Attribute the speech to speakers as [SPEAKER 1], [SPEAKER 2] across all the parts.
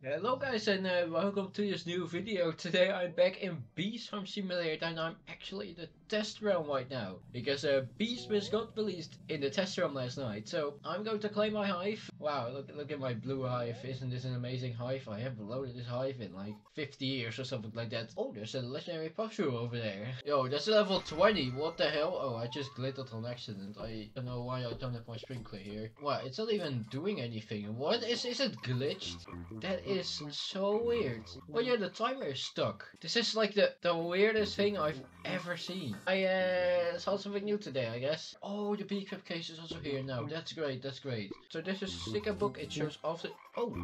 [SPEAKER 1] Hello guys and uh, welcome to this new video. Today I'm back in Bee Swarm Simulator and I'm actually the test realm right now. Because uh, Beesmas got released in the test realm last night. So I'm going to claim my hive. Wow, look, look at my blue hive. Isn't this an amazing hive? I haven't loaded this hive in like 50 years or something like that. Oh, there's a legendary puffshroom over there. Yo, that's level 20. What the hell? Oh, I just glittered on accident. I don't know why I don't have my sprinkler here. Wow, it's not even doing anything. What? Is, is it glitched? That is so weird. Oh yeah, the timer is stuck. This is like the, the weirdest thing I've ever seen. I uh, saw something new today, I guess. Oh, the Beequip case is also here now. That's great, that's great. So this is sticker book. It shows off the... Oh,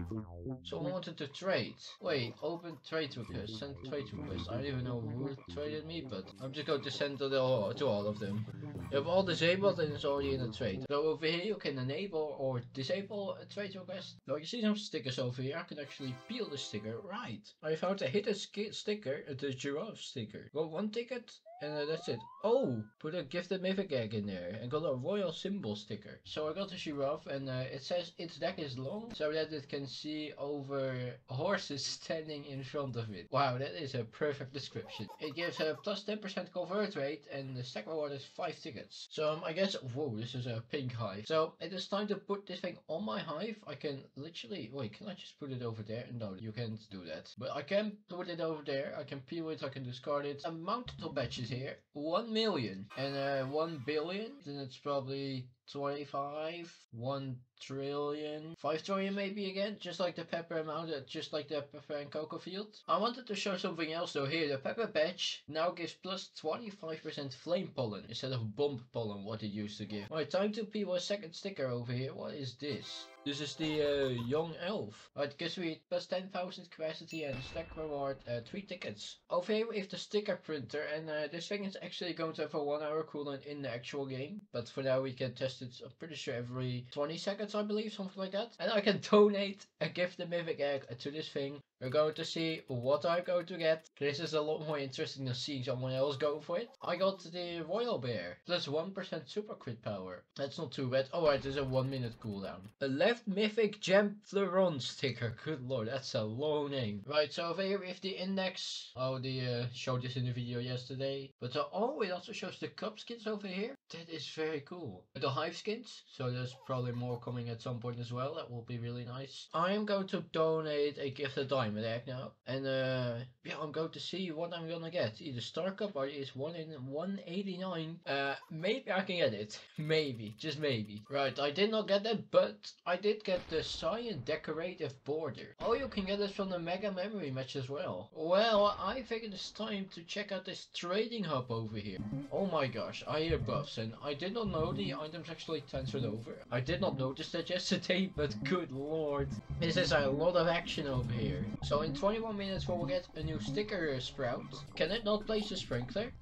[SPEAKER 1] someone wanted to trade. Wait, open trade request, send trade request. I don't even know who traded me, but I'm just going to send to, the, to all of them. You have all disabled and it's already in a trade. So over here you can enable or disable a trade request. Now you see some stickers over here. I can actually peel the sticker. Right. I found a hidden sticker, the giraffe sticker. Got one ticket and uh, that's it. Oh, put a gifted mythic egg in there and got a royal symbol sticker. So I got the giraffe and uh, it says its deck is long so that it can see over horses standing in front of it. Wow, that is a perfect description. It gives a plus 10% convert rate and the stack reward is 5 tickets. So um, I guess, whoa, this is a pink hive. So it is time to put this thing on my hive. I can literally, wait, can I just put it over there? No, you can't do that. But I can put it over there. I can peel it, I can discard it. Mounted on badges here. 1 million and uh, 1 billion. Then it's probably 25, 1 trillion, 5 trillion maybe again, just like the pepper amount, just like the pepper and cocoa field. I wanted to show something else though here, the pepper badge now gives plus 25% flame pollen instead of bomb pollen what it used to give. Alright, time to peel a second sticker over here, what is this? This is the uh, young elf. Right, gives me plus 10,000 capacity and stack reward uh, 3 tickets. Over here we have the sticker printer and uh, this thing is actually going to have a 1 hour cooldown in the actual game. But for now we can test it, I'm pretty sure every 20 seconds I believe, something like that. And I can donate a gifted mythic egg to this thing we're going to see what I'm going to get. This is a lot more interesting than seeing someone else go for it. I got the Royal Bear. Plus 1% super crit power. That's not too bad. Alright, there's a 1 minute cooldown. A left mythic gem Fleuron sticker. Good lord, that's a long name. Right, so over here we the index. Oh, they uh, showed this in the video yesterday. But uh, oh, it also shows the cub skins over here. That is very cool. The hive skins. So there's probably more coming at some point as well. That will be really nice. I am going to donate a gifted diamond diamond egg now. And uh, yeah, I'm going to see what I'm gonna get. Either Star Cub or is one in 189. Uh, maybe I can get it. maybe, just maybe. Right, I did not get that, but I did get the Cyan Decorative Border. Oh, you can get it from the Mega Memory Match as well. Well, I think it's time to check out this trading hub over here. Oh my gosh, I hear buffs and I did not know the items actually transferred over. I did not notice that yesterday, but good lord. This is a lot of action over here. So in 21 minutes we will get a new sticker sprout. Can it not place a sprinkler?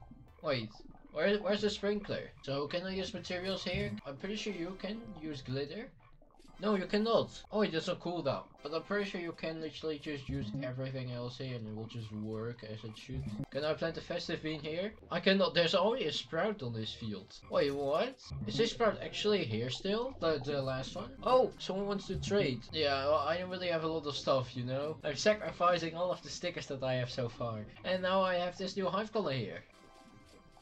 [SPEAKER 1] Wait, where, where's the sprinkler? So can I use materials here? I'm pretty sure you can use glitter. No, you cannot. Oh, it doesn't cool down. But I'm pretty sure you can literally just use everything else here and it will just work as it should. Can I plant a festive bean here? I cannot. There's only a sprout on this field. Wait, what? Is this sprout actually here still? The, the last one? Oh, someone wants to trade. Yeah, well, I don't really have a lot of stuff, you know? I'm sacrificing all of the stickers that I have so far. And now I have this new hive color here.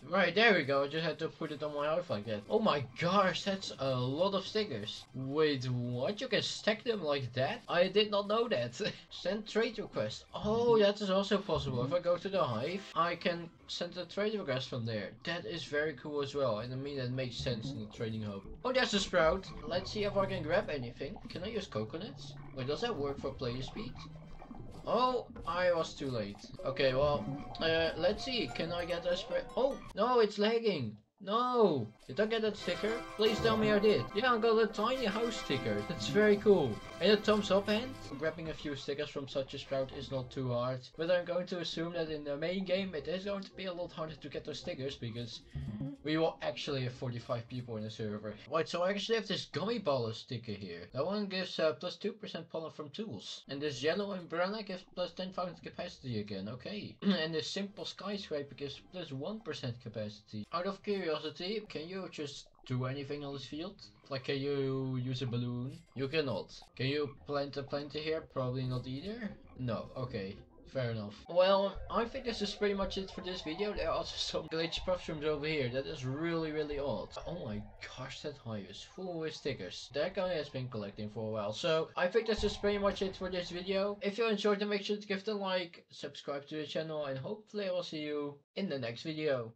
[SPEAKER 1] Right, there we go. I just had to put it on my house like that. Oh my gosh, that's a lot of stickers. Wait, what? You can stack them like that? I did not know that. send trade request. Oh, mm-hmm. that is also possible. If I mm-hmm. go to the hive, I can send a trade request from there. That is very cool as well. And I mean, that makes sense in the trading hub. Oh, there's a sprout. Let's see if I can grab anything. Can I use coconuts? Wait, does that work for player speed? Oh, I was too late. Okay, well, uh, let's see. Can I get a spray? Oh, no, it's lagging. No! Did I get that sticker? Please tell me I did. Yeah, I got a tiny house sticker. That's very cool. And a thumbs up hand? Grabbing a few stickers from such a sprout is not too hard. But I'm going to assume that in the main game it is going to be a lot harder to get those stickers because we will actually have 45 people in the server. Right, so I actually have this gummy baller sticker here. That one gives uh, plus 2% pollen from tools. And this yellow umbrella gives plus 10,000 capacity again, okay. and this simple skyscraper gives plus 1 capacity. Out of curiosity, can you just do anything on this field? Like, can you use a balloon? You cannot. Can you plant a plant here? Probably not either. No, okay. Fair enough. Well, I think this is pretty much it for this video. There are also some glitch mushrooms over here. That is really, really odd. Oh my gosh, that high is full with stickers. That guy has been collecting for a while. So, I think this is pretty much it for this video. If you enjoyed it, make sure to give it a like, subscribe to the channel, and hopefully I will see you in the next video.